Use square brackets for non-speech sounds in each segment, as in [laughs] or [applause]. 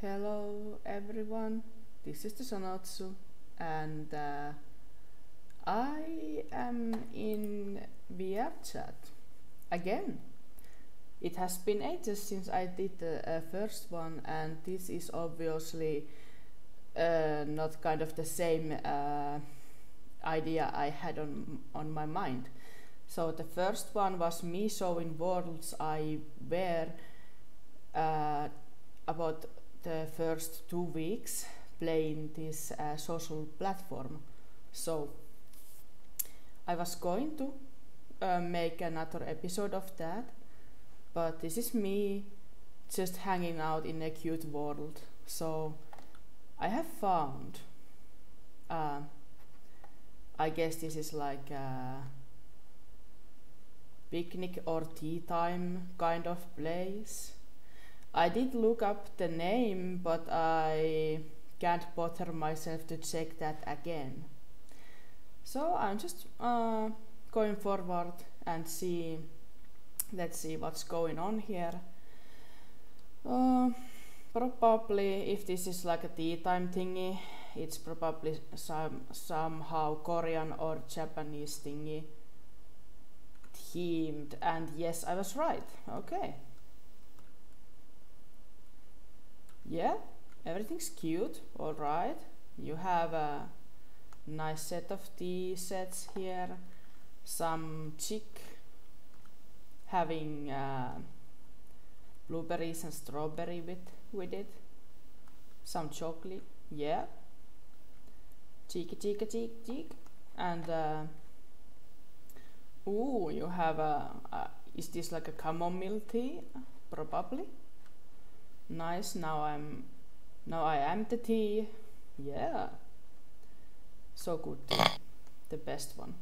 Hello everyone, this is the Sanotsu and uh, I am in VR chat again. It has been ages since I did the uh, first one and this is obviously uh, not kind of the same uh, idea I had on, on my mind. So the first one was me showing worlds I were uh, about the first two weeks playing this uh, social platform. So I was going to uh, make another episode of that, but this is me just hanging out in a cute world. So I have found, uh, I guess this is like a picnic or tea time kind of place I did look up the name, but I can't bother myself to check that again. So I'm just uh, going forward and see. Let's see what's going on here. Uh, probably if this is like a tea time thingy, it's probably some somehow Korean or Japanese thingy themed. And yes, I was right. Okay. Yeah everything's cute all right. You have a nice set of tea sets here. Some chick having uh, blueberries and strawberry with with it. Some chocolate yeah. Cheeky cheeky cheek cheek. And uh, ooh you have a, is this like a chamomile tea? Probably nice now I'm now I am the tea. Yeah. So good. The best one.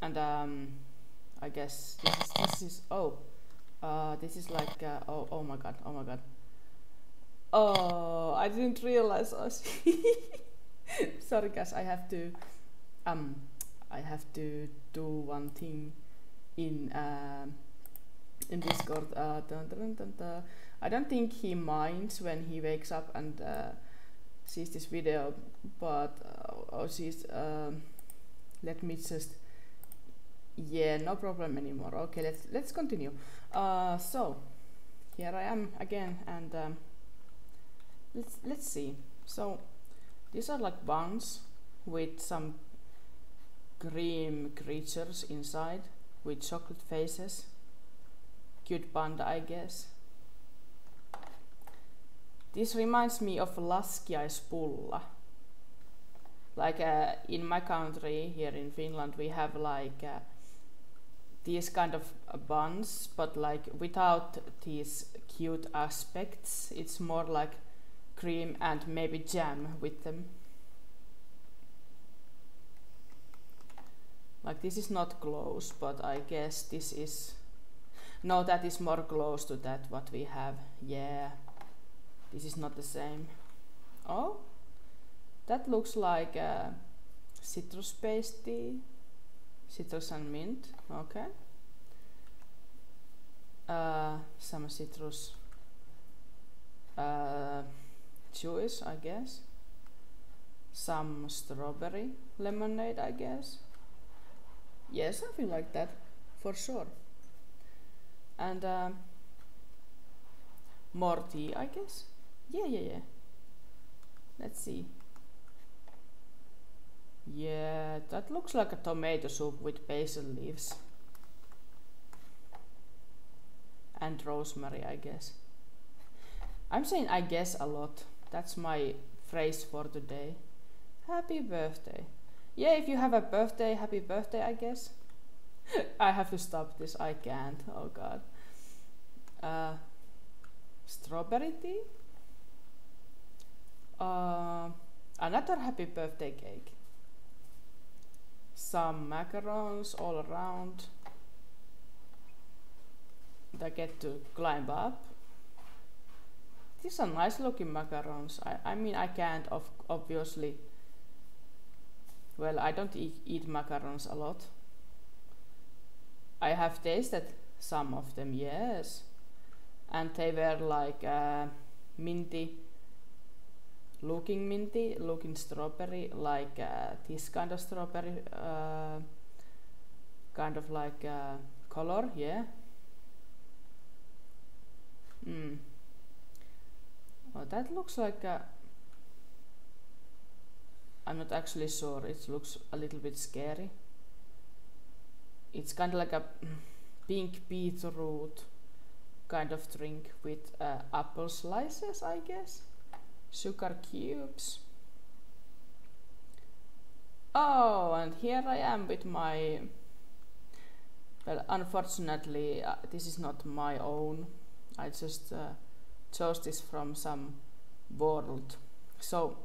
And um I guess this is, this is oh uh, this is like uh, oh oh my god oh my god. Oh I didn't realize us [laughs] sorry guys I have to um I have to do one thing in uh, in Discord. Uh, dun, dun, dun, I don't think he minds when he wakes up and uh, sees this video, but uh, oh, sees. Um, let me just. Yeah, no problem anymore. Okay, let's let's continue. Uh, so here I am again, and um, let's let's see. So these are like buns with some cream creatures inside with chocolate faces. Cute panda, I guess. This reminds me of laskiaispulla. Like uh, in my country, here in Finland, we have like uh, these kind of buns, but like without these cute aspects. It's more like cream and maybe jam with them. Like this is not close, but I guess this is... No, that is more close to that what we have. Yeah. This is not the same. Oh, that looks like a citrus pasty, citrus and mint. Okay. Uh, some citrus uh, juice, I guess. Some strawberry lemonade, I guess. Yeah, something like that, for sure. And uh, more tea, I guess. Yeah, yeah, yeah. Let's see. Yeah, that looks like a tomato soup with basil leaves. And rosemary, I guess. I'm saying I guess a lot. That's my phrase for today. Happy birthday. Yeah, if you have a birthday, happy birthday, I guess. [laughs] I have to stop this. I can't. Oh god. Uh, strawberry tea? Uh, another happy birthday cake. Some macarons all around that get to climb up. These are nice looking macarons. I, I mean, I can't, of, obviously. Well, I don't eat, eat macarons a lot. I have tasted some of them, yes. And they were like uh, minty looking minty, looking strawberry, like uh, this kind of strawberry, uh, kind of like uh, color, yeah. Mm. Well, that looks like a I'm not actually sure, it looks a little bit scary. It's kind of like a pink beetroot kind of drink with uh, apple slices, I guess. Sugar cubes. Oh, and here I am with my. Well, unfortunately, uh, this is not my own. I just uh, chose this from some world. So,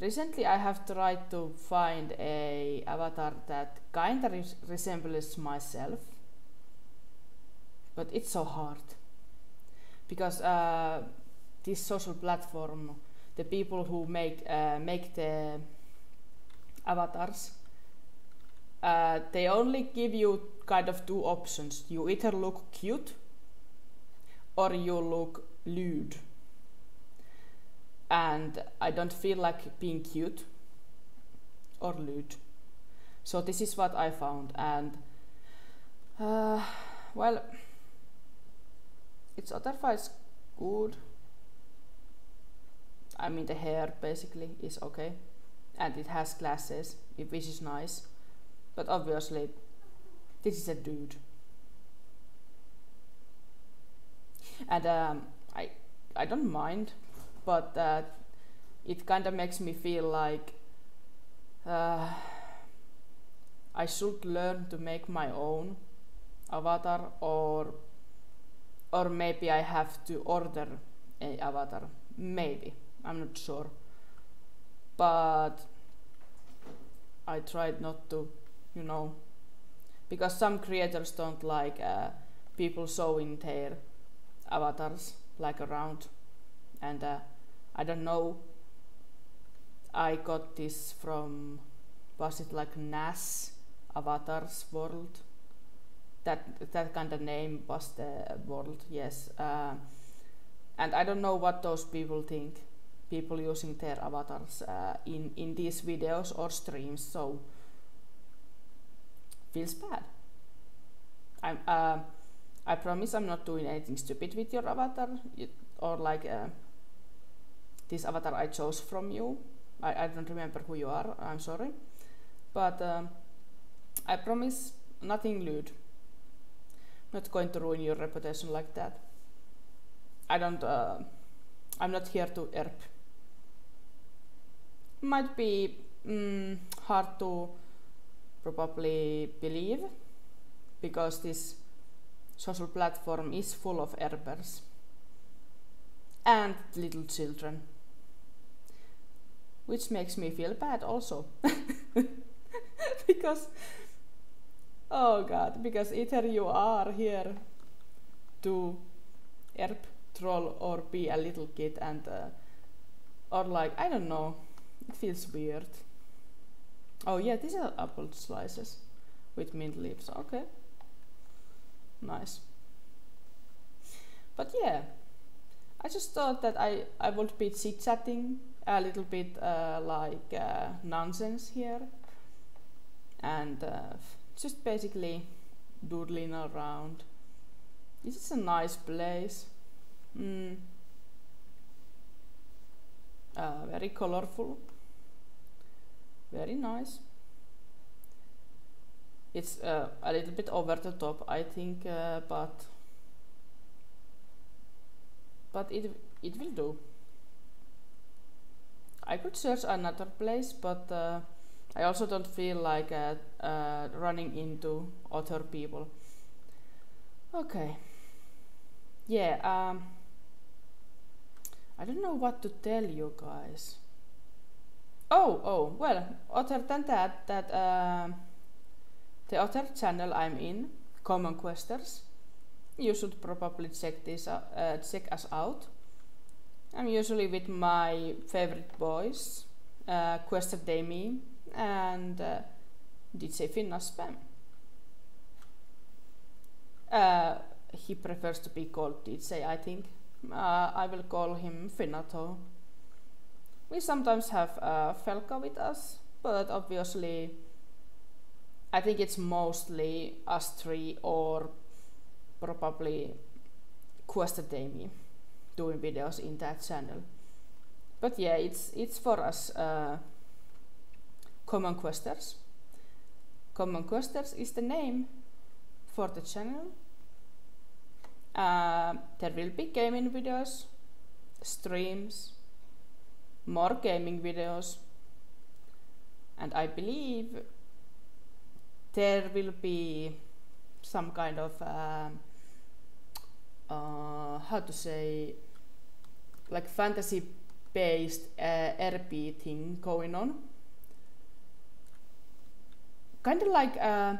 Recently I have tried to find a avatar that kinda res resembles myself, but it's so hard because uh, this social platform, the people who make uh, make the avatars, uh, they only give you kind of two options. You either look cute or you look lewd and I don't feel like being cute or lewd. So this is what I found, and uh, well, it's otherwise good. I mean, the hair basically is okay, and it has glasses, which is nice, but obviously, this is a dude, and um, I I don't mind but uh, it kind of makes me feel like uh, I should learn to make my own avatar or or maybe I have to order a avatar. Maybe I'm not sure but I tried not to you know because some creators don't like uh, people showing their avatars like around and uh, I don't know. I got this from was it like NAS Avatars World? That that kind of name was the world, yes. Uh, and I don't know what those people think. People using their avatars uh, in in these videos or streams, so feels bad. I'm. Uh, I promise I'm not doing anything stupid with your avatar, or like uh, this avatar I chose from you. I, I don't remember who you are, I'm sorry. But um, I promise nothing lewd. Not going to ruin your reputation like that. I don't, uh, I'm not here to erp. Might be mm, hard to probably believe because this social platform is full of erpers and little children which makes me feel bad also. [laughs] because, oh god, because either you are here to erp, troll, or be a little kid, and uh, or like I don't know, feels weird. Oh yeah, these are apple slices with mint leaves. Okay, nice. But yeah, I just thought that I I would be chit chatting a little bit uh, like uh, nonsense here and uh, just basically doodling around. This is a nice place. Mm. Uh, very colorful. Very nice. It's uh, a little bit over the top, I think, uh, but but it it will do. I could search another place, but uh, I also don't feel like uh, uh, running into other people. Okay. Yeah, um, I don't know what to tell you guys. Oh, oh, well, other than that, that uh, the other channel I'm in, Common Questers, you should probably check this uh, check us out. I'm usually with my favorite boys, uh, Quester Demi and uh, DJ Finna Spam. Uh, he prefers to be called DJ, I think, Uh, I will call him Finato. We sometimes have uh, Felka with us, but obviously I think it's mostly us three or probably Questademy doing videos in that channel. But yeah, it's it's for us uh, Common Questers. Common Questers is the name for the channel. Uh, there will be gaming videos, streams, more gaming videos, and I believe there will be some kind of uh, uh, how to say like fantasy based uh, RP thing going on. Kind of like uh,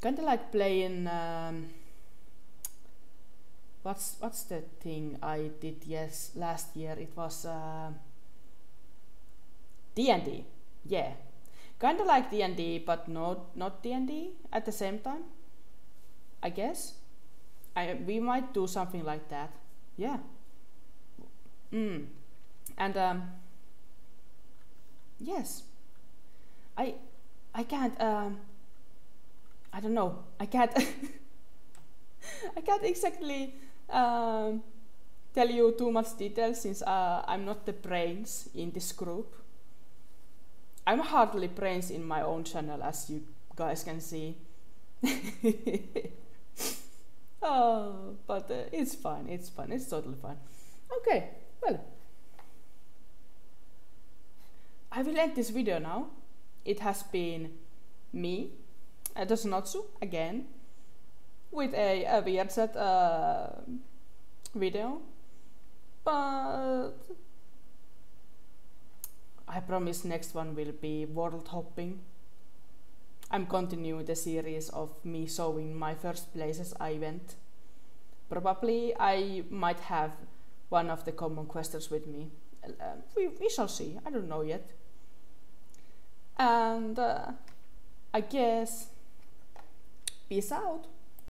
kind of like playing um, what's what's the thing I did yes last year? It was uh, D&D yeah. Kind of like D&D but not not D&D at the same time I guess. I we might do something like that. Yeah. Mm. and um, yes. I I can't um, I don't know. I can't [laughs] I can't exactly um, tell you too much detail since uh, I'm not the brains in this group I'm hardly brains in my own channel as you guys can see. [laughs] oh, but uh, it's fine, it's fine, it's totally fine. Okay, well. I will end this video now. It has been me, uh, Dosonotsu, again, with a, a weird set uh, video. But promise next one will be world hopping. I'm continuing the series of me showing my first places I went. Probably I might have one of the Common Questers with me. Uh, we, we shall see, I don't know yet. And uh, I guess, peace out.